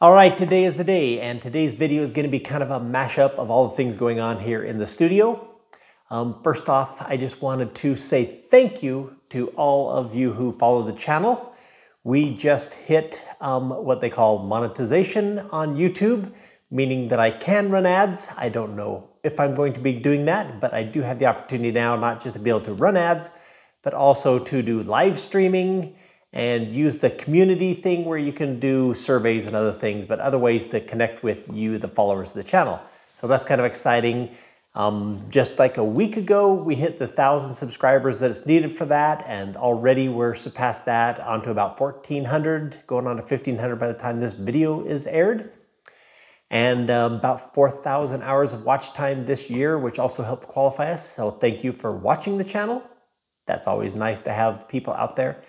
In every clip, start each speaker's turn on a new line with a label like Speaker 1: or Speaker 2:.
Speaker 1: All right, today is the day, and today's video is going to be kind of a mashup of all the things going on here in the studio. Um, first off, I just wanted to say thank you to all of you who follow the channel. We just hit um, what they call monetization on YouTube, meaning that I can run ads. I don't know if I'm going to be doing that, but I do have the opportunity now not just to be able to run ads, but also to do live streaming and use the community thing where you can do surveys and other things, but other ways to connect with you, the followers of the channel. So that's kind of exciting. Um, just like a week ago, we hit the thousand subscribers that is needed for that, and already we're surpassed that onto about 1,400, going on to 1,500 by the time this video is aired. And um, about 4,000 hours of watch time this year, which also helped qualify us. So thank you for watching the channel. That's always nice to have people out there.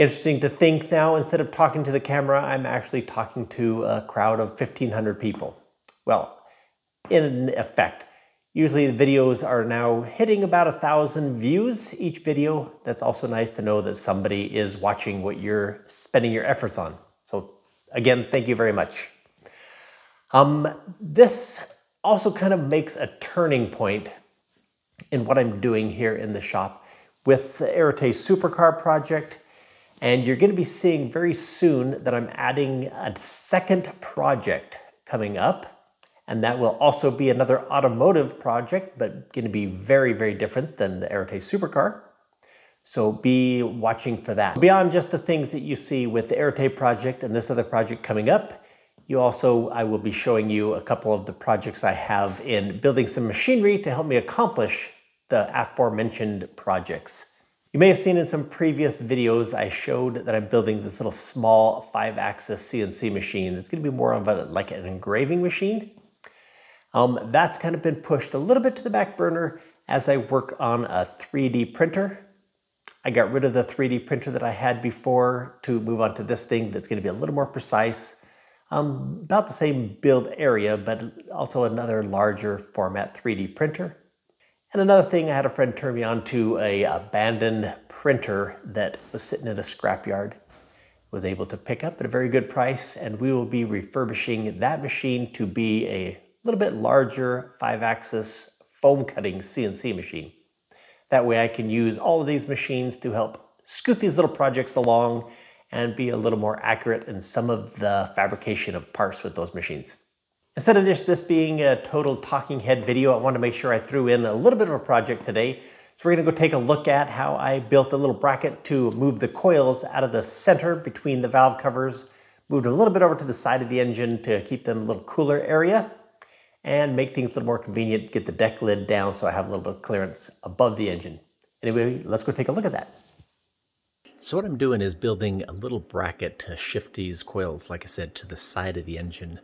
Speaker 1: Interesting to think now, instead of talking to the camera, I'm actually talking to a crowd of 1,500 people. Well, in effect, usually the videos are now hitting about a thousand views each video. That's also nice to know that somebody is watching what you're spending your efforts on. So again, thank you very much. Um, this also kind of makes a turning point in what I'm doing here in the shop with the Arete Supercar project and you're going to be seeing very soon that I'm adding a second project coming up. And that will also be another automotive project, but going to be very, very different than the Arete Supercar. So be watching for that. Beyond just the things that you see with the Arete project and this other project coming up, you also, I will be showing you a couple of the projects I have in building some machinery to help me accomplish the aforementioned projects. You may have seen in some previous videos, I showed that I'm building this little small five axis CNC machine. It's gonna be more of a, like an engraving machine. Um, that's kind of been pushed a little bit to the back burner as I work on a 3D printer. I got rid of the 3D printer that I had before to move on to this thing that's gonna be a little more precise. Um, about the same build area, but also another larger format 3D printer. And another thing, I had a friend turn me on to a abandoned printer that was sitting in a scrapyard. Was able to pick up at a very good price, and we will be refurbishing that machine to be a little bit larger five-axis foam cutting CNC machine. That way I can use all of these machines to help scoot these little projects along and be a little more accurate in some of the fabrication of parts with those machines. Instead of just this being a total talking head video, I wanted to make sure I threw in a little bit of a project today. So we're gonna go take a look at how I built a little bracket to move the coils out of the center between the valve covers, moved a little bit over to the side of the engine to keep them a little cooler area, and make things a little more convenient, get the deck lid down so I have a little bit of clearance above the engine. Anyway, let's go take a look at that. So what I'm doing is building a little bracket to shift these coils, like I said, to the side of the engine.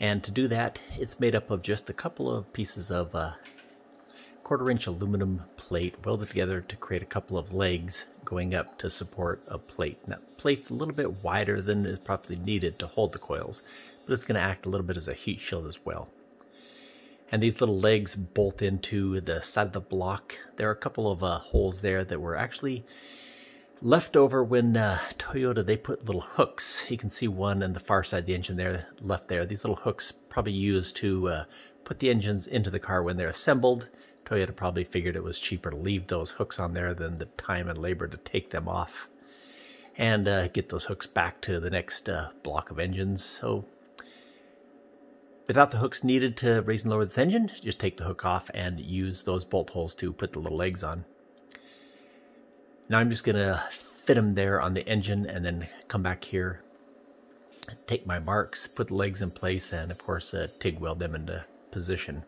Speaker 1: And to do that, it's made up of just a couple of pieces of uh, quarter inch aluminum plate welded together to create a couple of legs going up to support a plate. Now, plate's a little bit wider than is probably needed to hold the coils, but it's going to act a little bit as a heat shield as well. And these little legs bolt into the side of the block. There are a couple of uh, holes there that were actually left over when uh, Toyota they put little hooks. You can see one on the far side of the engine there, left there. These little hooks probably used to uh, put the engines into the car when they're assembled. Toyota probably figured it was cheaper to leave those hooks on there than the time and labor to take them off and uh, get those hooks back to the next uh, block of engines. So without the hooks needed to raise and lower this engine, just take the hook off and use those bolt holes to put the little legs on. Now I'm just going to fit them there on the engine and then come back here, take my marks, put the legs in place, and of course uh, TIG weld them into position.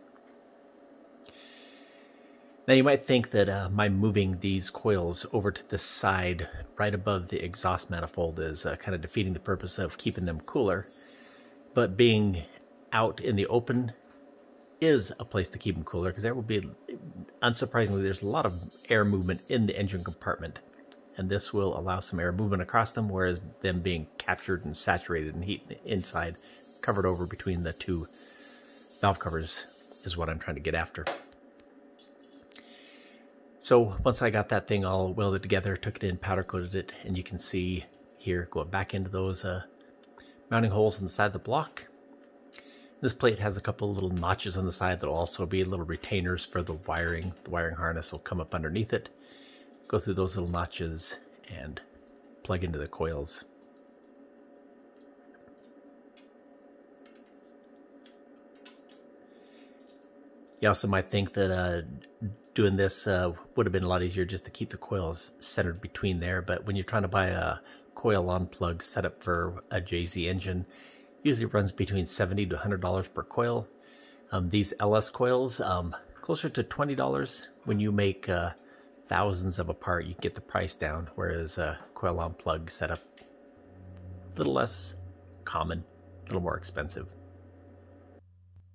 Speaker 1: Now you might think that uh, my moving these coils over to the side right above the exhaust manifold is uh, kind of defeating the purpose of keeping them cooler. But being out in the open is a place to keep them cooler because there will be, unsurprisingly, there's a lot of air movement in the engine compartment. And this will allow some air movement across them, whereas them being captured and saturated in heat inside, covered over between the two valve covers is what I'm trying to get after. So once I got that thing all welded together, took it in, powder coated it, and you can see here going back into those uh, mounting holes in the side of the block. This plate has a couple little notches on the side that'll also be little retainers for the wiring. The wiring harness will come up underneath it, go through those little notches, and plug into the coils. You also might think that uh, doing this uh, would have been a lot easier just to keep the coils centered between there, but when you're trying to buy a coil on plug setup for a JZ engine, usually runs between 70 to $100 per coil. Um, these LS coils, um, closer to $20 when you make uh, thousands of a part, you get the price down, whereas a coil on plug setup, a little less common, a little more expensive.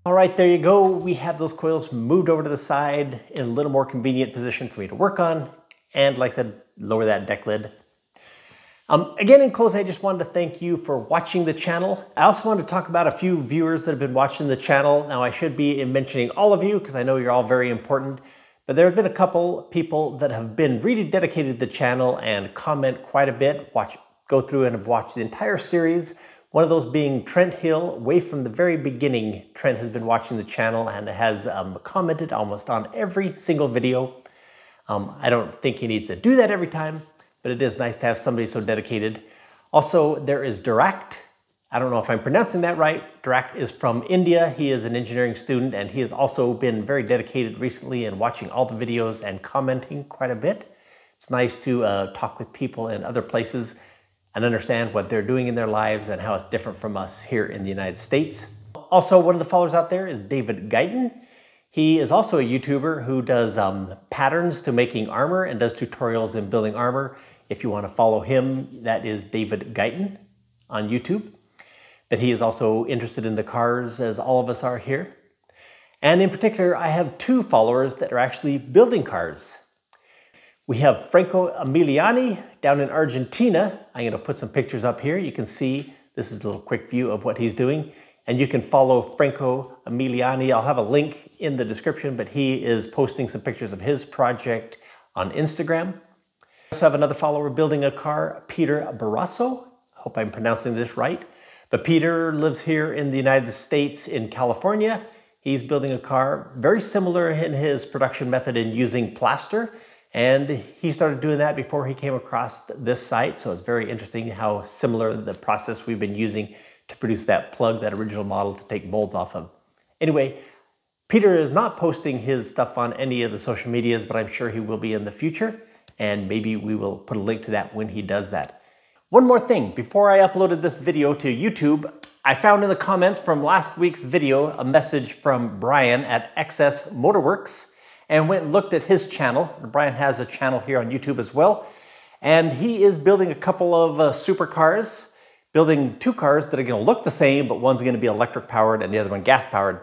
Speaker 1: All right, there you go. We have those coils moved over to the side in a little more convenient position for me to work on. And like I said, lower that deck lid. Um, again, in closing, I just wanted to thank you for watching the channel. I also wanted to talk about a few viewers that have been watching the channel. Now, I should be mentioning all of you because I know you're all very important. But there have been a couple people that have been really dedicated to the channel and comment quite a bit, watch, go through and have watched the entire series. One of those being Trent Hill, way from the very beginning. Trent has been watching the channel and has um, commented almost on every single video. Um, I don't think he needs to do that every time, but it is nice to have somebody so dedicated. Also, there is Direct. I don't know if I'm pronouncing that right. Direct is from India. He is an engineering student and he has also been very dedicated recently in watching all the videos and commenting quite a bit. It's nice to uh, talk with people in other places and understand what they're doing in their lives and how it's different from us here in the United States. Also, one of the followers out there is David Guyton. He is also a YouTuber who does um, patterns to making armor and does tutorials in building armor. If you want to follow him, that is David Guyton on YouTube. But he is also interested in the cars as all of us are here. And in particular, I have two followers that are actually building cars. We have Franco Emiliani down in Argentina. I'm going to put some pictures up here. You can see this is a little quick view of what he's doing. And you can follow Franco Emiliani. I'll have a link in the description, but he is posting some pictures of his project on Instagram. Also have another follower building a car, Peter Barrasso. Hope I'm pronouncing this right. But Peter lives here in the United States in California. He's building a car very similar in his production method in using plaster and he started doing that before he came across this site. So it's very interesting how similar the process we've been using to produce that plug, that original model to take molds off of. Anyway, Peter is not posting his stuff on any of the social medias, but I'm sure he will be in the future. And maybe we will put a link to that when he does that. One more thing, before I uploaded this video to YouTube, I found in the comments from last week's video a message from Brian at XS Motorworks and went and looked at his channel. Brian has a channel here on YouTube as well. And he is building a couple of uh, supercars, building two cars that are going to look the same, but one's going to be electric powered and the other one gas powered.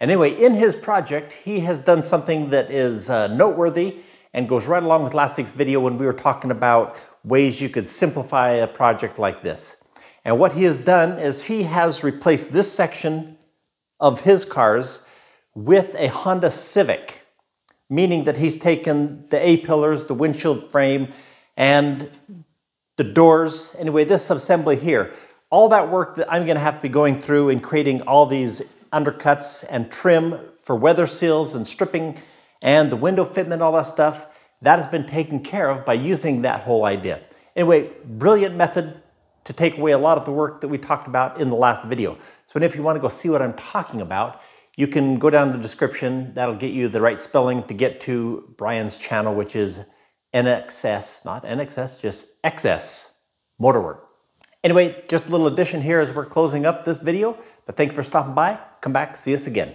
Speaker 1: And anyway, in his project, he has done something that is uh, noteworthy and goes right along with last week's video when we were talking about ways you could simplify a project like this. And what he has done is he has replaced this section of his cars with a Honda Civic meaning that he's taken the A-pillars, the windshield frame, and the doors. Anyway, this assembly here, all that work that I'm gonna have to be going through in creating all these undercuts and trim for weather seals and stripping and the window fitment, all that stuff, that has been taken care of by using that whole idea. Anyway, brilliant method to take away a lot of the work that we talked about in the last video. So if you wanna go see what I'm talking about, you can go down the description. That'll get you the right spelling to get to Brian's channel, which is NXS, not NXS, just XS Motorwork. Anyway, just a little addition here as we're closing up this video, but thank you for stopping by. Come back, see us again.